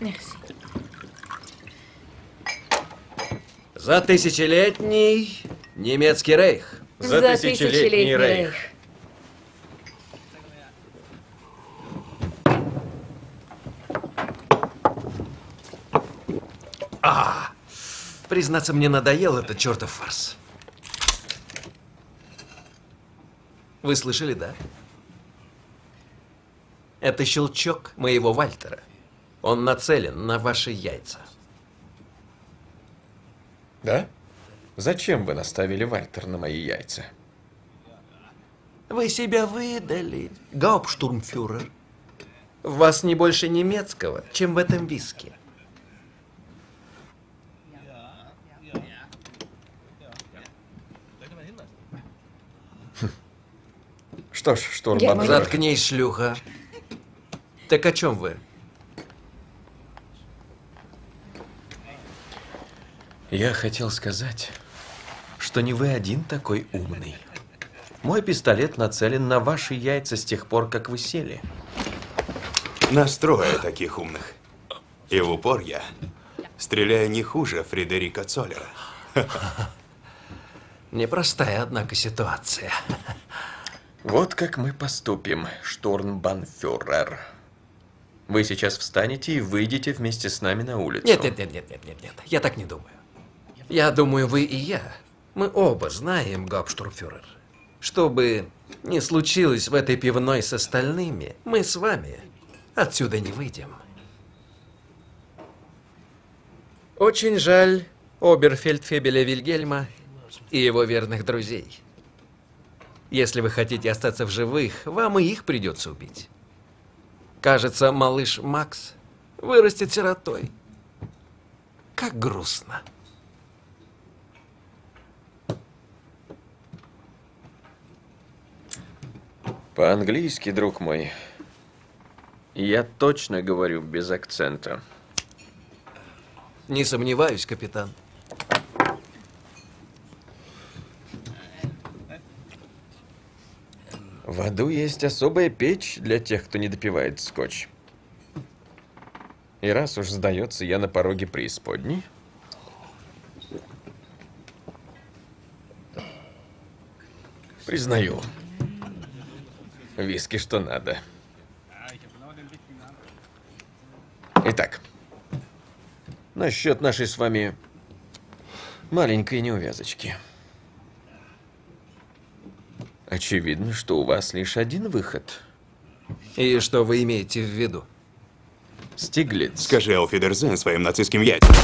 Merci. За тысячелетний немецкий рейх. За тысячелетний рейх. А, признаться, мне надоел этот чертов фарс. Вы слышали, да? Это щелчок моего Вальтера. Он нацелен на ваши яйца. Да? Зачем вы наставили Вальтер на мои яйца? Вы себя выдали, гауптштурмфюрер. В вас не больше немецкого, чем в этом виске. Что ж. Германия. Заткнись, шлюха. Так о чем вы? Я хотел сказать, что не вы один такой умный. Мой пистолет нацелен на ваши яйца с тех пор, как вы сели. Нас трое таких умных. И в упор я стреляю не хуже Фредерика Цоллера. Непростая, однако, ситуация. Вот как мы поступим, штурмбанфюрер. Вы сейчас встанете и выйдете вместе с нами на улицу. Нет, нет, нет, нет, нет, нет, нет. Я так не думаю. Я думаю, вы и я. Мы оба знаем, гауптштурмфюрер. Что бы ни случилось в этой пивной с остальными, мы с вами отсюда не выйдем. Очень жаль Оберфельдфебеля Вильгельма и его верных друзей. Если вы хотите остаться в живых, вам и их придется убить. Кажется, малыш Макс вырастет сиротой. Как грустно. По-английски, друг мой. Я точно говорю без акцента. Не сомневаюсь, капитан. В аду есть особая печь для тех, кто не допивает скотч. И раз уж сдается я на пороге преисподней, признаю, виски что надо. Итак, насчет нашей с вами маленькой неувязочки. Очевидно, что у вас лишь один выход. И что вы имеете в виду? Стиглиц. Скажи Ауфидерзен своим нацистским яйцам.